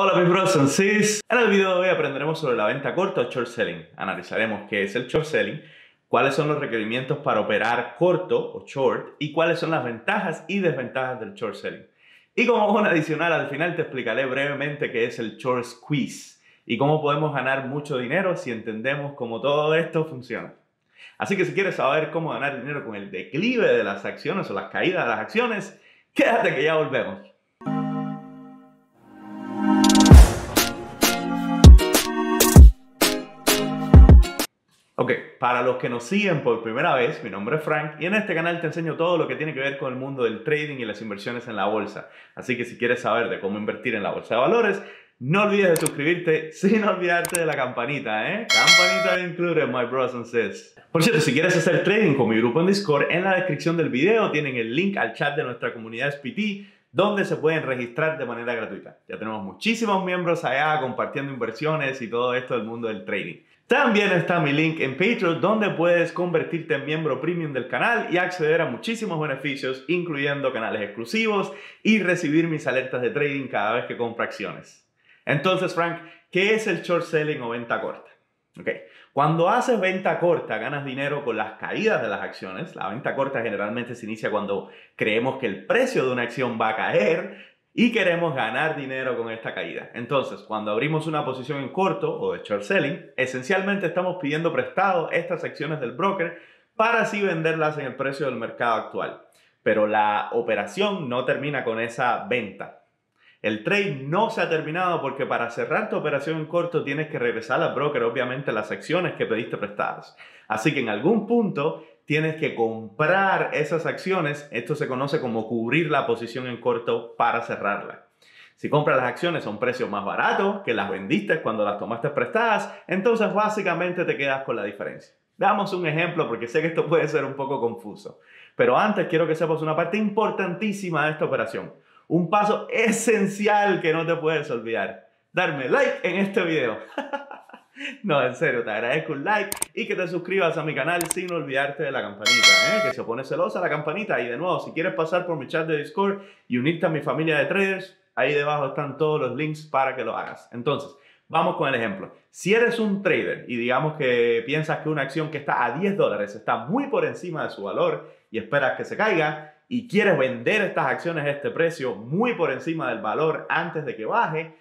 Hola mis bros and sis. En el video de hoy aprenderemos sobre la venta corta o short selling. Analizaremos qué es el short selling, cuáles son los requerimientos para operar corto o short y cuáles son las ventajas y desventajas del short selling. Y como un adicional al final te explicaré brevemente qué es el short squeeze y cómo podemos ganar mucho dinero si entendemos cómo todo esto funciona. Así que si quieres saber cómo ganar dinero con el declive de las acciones o las caídas de las acciones, quédate que ya volvemos. Para los que nos siguen por primera vez, mi nombre es Frank y en este canal te enseño todo lo que tiene que ver con el mundo del trading y las inversiones en la bolsa. Así que si quieres saber de cómo invertir en la bolsa de valores, no olvides de suscribirte sin olvidarte de la campanita, ¿eh? Campanita include my bros and sis. Por cierto, si quieres hacer trading con mi grupo en Discord, en la descripción del video tienen el link al chat de nuestra comunidad SPT donde se pueden registrar de manera gratuita. Ya tenemos muchísimos miembros allá compartiendo inversiones y todo esto del mundo del trading. También está mi link en Patreon donde puedes convertirte en miembro premium del canal y acceder a muchísimos beneficios, incluyendo canales exclusivos y recibir mis alertas de trading cada vez que compro acciones. Entonces, Frank, ¿qué es el short selling o venta corta? Okay. Cuando haces venta corta, ganas dinero con las caídas de las acciones. La venta corta generalmente se inicia cuando creemos que el precio de una acción va a caer y queremos ganar dinero con esta caída. Entonces, cuando abrimos una posición en corto o de short selling, esencialmente estamos pidiendo prestado estas acciones del broker para así venderlas en el precio del mercado actual. Pero la operación no termina con esa venta. El trade no se ha terminado porque para cerrar tu operación en corto tienes que regresar al broker, obviamente, las acciones que pediste prestadas. Así que en algún punto tienes que comprar esas acciones. Esto se conoce como cubrir la posición en corto para cerrarla. Si compras las acciones a un precio más barato que las vendiste cuando las tomaste prestadas, entonces básicamente te quedas con la diferencia. Veamos un ejemplo porque sé que esto puede ser un poco confuso. Pero antes quiero que sepas una parte importantísima de esta operación. Un paso esencial que no te puedes olvidar. Darme like en este video. No, en serio, te agradezco un like y que te suscribas a mi canal sin olvidarte de la campanita, ¿eh? que se pone celosa la campanita. Y de nuevo, si quieres pasar por mi chat de Discord y unirte a mi familia de traders, ahí debajo están todos los links para que lo hagas. Entonces, vamos con el ejemplo. Si eres un trader y digamos que piensas que una acción que está a 10 dólares está muy por encima de su valor y esperas que se caiga y quieres vender estas acciones a este precio muy por encima del valor antes de que baje,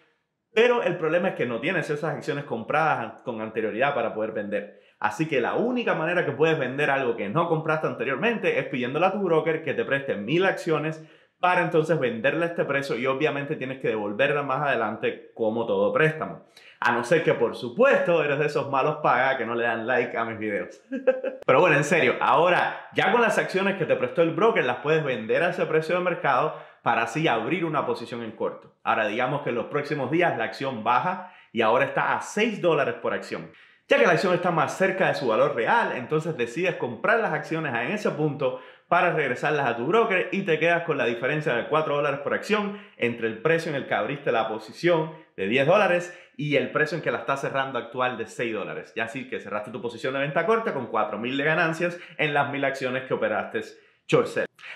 pero el problema es que no tienes esas acciones compradas con anterioridad para poder vender. Así que la única manera que puedes vender algo que no compraste anteriormente es pidiéndole a tu broker que te preste mil acciones para entonces venderle a este precio y obviamente tienes que devolverla más adelante como todo préstamo. A no ser que por supuesto eres de esos malos paga que no le dan like a mis videos. Pero bueno, en serio, ahora ya con las acciones que te prestó el broker las puedes vender a ese precio de mercado para así abrir una posición en corto. Ahora digamos que en los próximos días la acción baja y ahora está a 6 dólares por acción. Ya que la acción está más cerca de su valor real, entonces decides comprar las acciones en ese punto para regresarlas a tu broker y te quedas con la diferencia de 4 dólares por acción entre el precio en el que abriste la posición de 10 dólares y el precio en que la estás cerrando actual de 6 dólares. Ya así que cerraste tu posición de venta corta con 4.000 de ganancias en las 1.000 acciones que operaste short.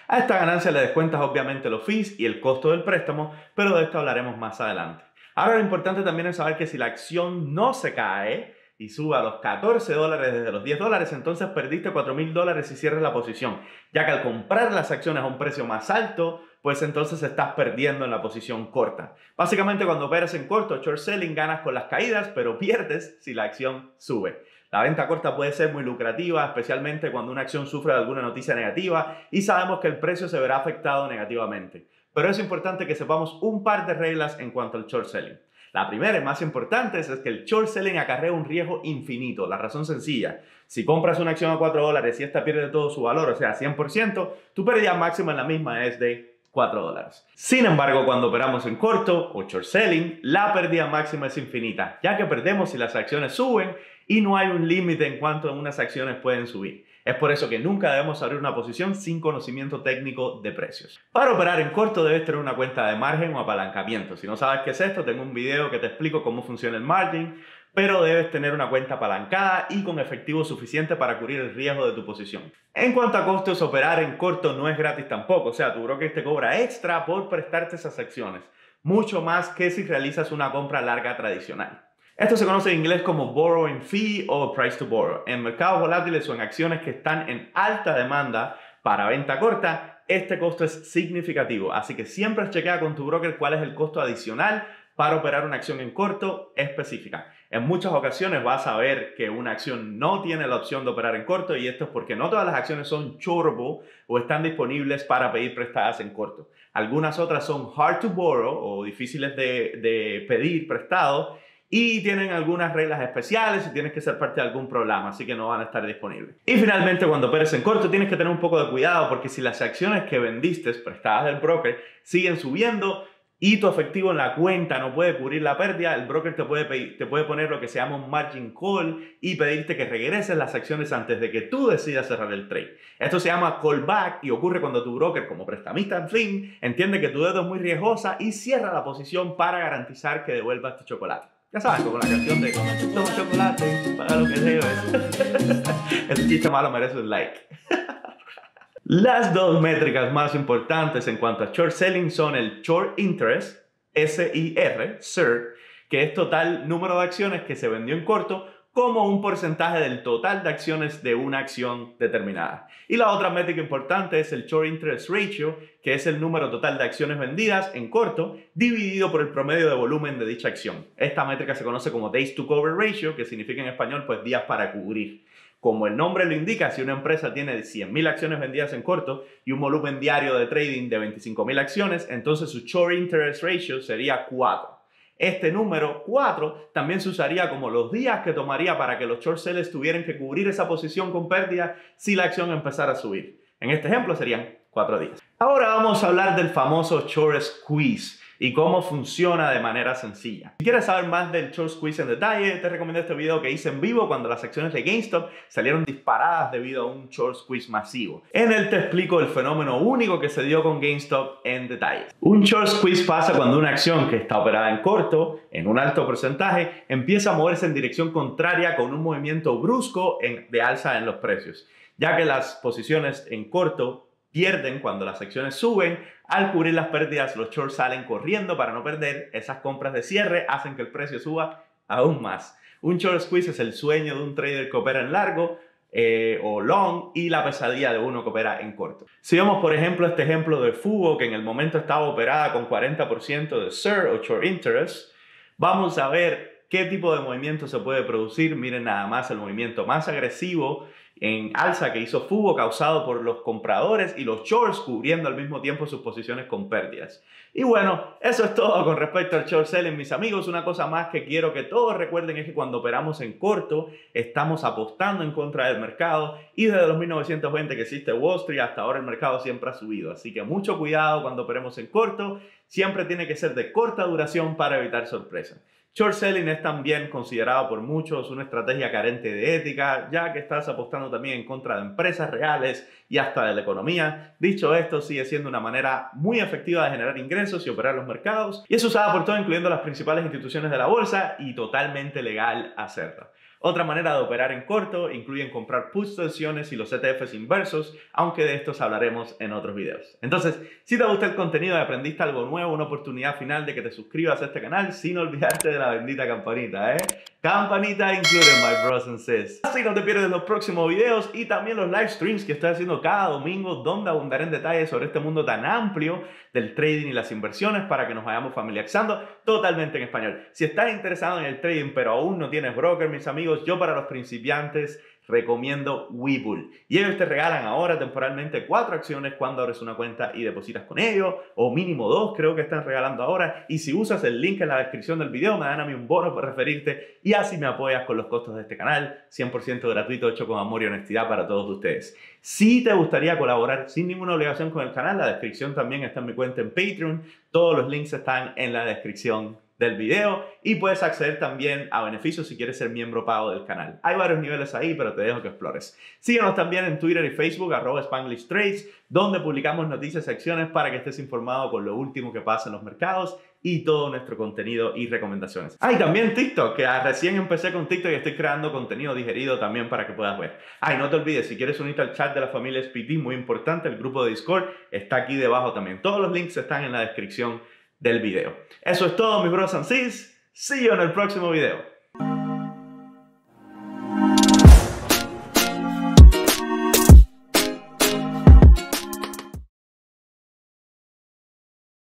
A esta ganancia le descuentas obviamente los fees y el costo del préstamo, pero de esto hablaremos más adelante. Ahora lo importante también es saber que si la acción no se cae y sube a los 14 dólares desde los 10 dólares, entonces perdiste 4 mil dólares y cierras la posición, ya que al comprar las acciones a un precio más alto, pues entonces estás perdiendo en la posición corta. Básicamente cuando operas en corto, short selling, ganas con las caídas, pero pierdes si la acción sube. La venta corta puede ser muy lucrativa, especialmente cuando una acción sufre de alguna noticia negativa y sabemos que el precio se verá afectado negativamente. Pero es importante que sepamos un par de reglas en cuanto al short selling. La primera y más importante es que el short selling acarrea un riesgo infinito. La razón sencilla, si compras una acción a 4 dólares y esta pierde todo su valor, o sea, 100%, tu pérdida máxima en la misma es de 4 dólares. Sin embargo, cuando operamos en corto o short selling, la pérdida máxima es infinita, ya que perdemos si las acciones suben y no hay un límite en cuanto unas acciones pueden subir. Es por eso que nunca debemos abrir una posición sin conocimiento técnico de precios. Para operar en corto debes tener una cuenta de margen o apalancamiento. Si no sabes qué es esto, tengo un video que te explico cómo funciona el margin, pero debes tener una cuenta apalancada y con efectivo suficiente para cubrir el riesgo de tu posición. En cuanto a costos, operar en corto no es gratis tampoco, o sea, tu broker te cobra extra por prestarte esas acciones. mucho más que si realizas una compra larga tradicional. Esto se conoce en inglés como borrowing fee o price to borrow. En mercados volátiles o en acciones que están en alta demanda para venta corta, este costo es significativo. Así que siempre chequea con tu broker cuál es el costo adicional para operar una acción en corto específica. En muchas ocasiones vas a ver que una acción no tiene la opción de operar en corto y esto es porque no todas las acciones son chorbo o están disponibles para pedir prestadas en corto. Algunas otras son hard to borrow o difíciles de, de pedir prestado y tienen algunas reglas especiales y tienes que ser parte de algún programa, así que no van a estar disponibles. Y finalmente, cuando operes en corto, tienes que tener un poco de cuidado porque si las acciones que vendiste prestadas del broker siguen subiendo, y tu efectivo en la cuenta no puede cubrir la pérdida, el broker te puede, te puede poner lo que se llama un margin call y pedirte que regreses las acciones antes de que tú decidas cerrar el trade. Esto se llama callback y ocurre cuando tu broker, como prestamista en fin, entiende que tu dedo es muy riesgosa y cierra la posición para garantizar que devuelvas tu chocolate. Ya sabes, como la canción de Toma chocolate, paga lo que debes. el chiste malo merece un like. Las dos métricas más importantes en cuanto a short selling son el short interest, SIR, SIR, que es total número de acciones que se vendió en corto como un porcentaje del total de acciones de una acción determinada. Y la otra métrica importante es el Short Interest Ratio, que es el número total de acciones vendidas en corto dividido por el promedio de volumen de dicha acción. Esta métrica se conoce como Days to Cover Ratio, que significa en español pues días para cubrir. Como el nombre lo indica, si una empresa tiene 100.000 acciones vendidas en corto y un volumen diario de trading de 25.000 acciones, entonces su short interest ratio sería 4. Este número 4 también se usaría como los días que tomaría para que los short sellers tuvieran que cubrir esa posición con pérdida si la acción empezara a subir. En este ejemplo serían 4 días. Ahora vamos a hablar del famoso short squeeze y cómo funciona de manera sencilla. Si quieres saber más del short squeeze en detalle, te recomiendo este video que hice en vivo cuando las acciones de GameStop salieron disparadas debido a un short squeeze masivo. En él te explico el fenómeno único que se dio con GameStop en detalle. Un short squeeze pasa cuando una acción que está operada en corto, en un alto porcentaje, empieza a moverse en dirección contraria con un movimiento brusco de alza en los precios, ya que las posiciones en corto pierden cuando las acciones suben. Al cubrir las pérdidas, los shorts salen corriendo para no perder. Esas compras de cierre hacen que el precio suba aún más. Un short squeeze es el sueño de un trader que opera en largo eh, o long y la pesadilla de uno que opera en corto. Si vemos, por ejemplo, este ejemplo de Fugo, que en el momento estaba operada con 40% de SIR o short interest, vamos a ver qué tipo de movimiento se puede producir. Miren nada más el movimiento más agresivo en alza que hizo Fubo causado por los compradores y los shorts cubriendo al mismo tiempo sus posiciones con pérdidas. Y bueno, eso es todo con respecto al short selling, mis amigos. Una cosa más que quiero que todos recuerden es que cuando operamos en corto, estamos apostando en contra del mercado y desde los 1920 que existe Wall Street hasta ahora el mercado siempre ha subido. Así que mucho cuidado cuando operemos en corto. Siempre tiene que ser de corta duración para evitar sorpresas. Short selling es también considerado por muchos una estrategia carente de ética, ya que estás apostando también en contra de empresas reales y hasta de la economía. Dicho esto, sigue siendo una manera muy efectiva de generar ingresos y operar los mercados, y es usada por todo, incluyendo las principales instituciones de la bolsa, y totalmente legal hacerlo. Otra manera de operar en corto incluye comprar puts de acciones y los ETFs inversos, aunque de estos hablaremos en otros videos. Entonces, si te gusta el contenido y aprendiste algo nuevo, una oportunidad final de que te suscribas a este canal sin olvidarte de la bendita campanita, ¿eh? Campanita included, my bros and sis. Así no te pierdes los próximos videos y también los live streams que estoy haciendo cada domingo, donde abundaré en detalles sobre este mundo tan amplio del trading y las inversiones para que nos vayamos familiarizando totalmente en español. Si estás interesado en el trading pero aún no tienes broker, mis amigos, yo para los principiantes recomiendo Webull. Y ellos te regalan ahora temporalmente cuatro acciones cuando abres una cuenta y depositas con ellos, o mínimo dos creo que están regalando ahora. Y si usas el link en la descripción del video, me dan a mí un bono por referirte y así me apoyas con los costos de este canal, 100% gratuito, hecho con amor y honestidad para todos ustedes. Si te gustaría colaborar sin ninguna obligación con el canal, la descripción también está en mi cuenta en Patreon. Todos los links están en la descripción del video y puedes acceder también a beneficios si quieres ser miembro pago del canal. Hay varios niveles ahí, pero te dejo que explores. Síguenos también en Twitter y Facebook, arroba Spanglish Trades, donde publicamos noticias y acciones para que estés informado con lo último que pasa en los mercados y todo nuestro contenido y recomendaciones. Ah, y también TikTok, que recién empecé con TikTok y estoy creando contenido digerido también para que puedas ver. Ah, y no te olvides, si quieres unirte al chat de la familia SPT, muy importante, el grupo de Discord está aquí debajo también. Todos los links están en la descripción del video. Eso es todo, mis bros and sis. See you en el próximo video.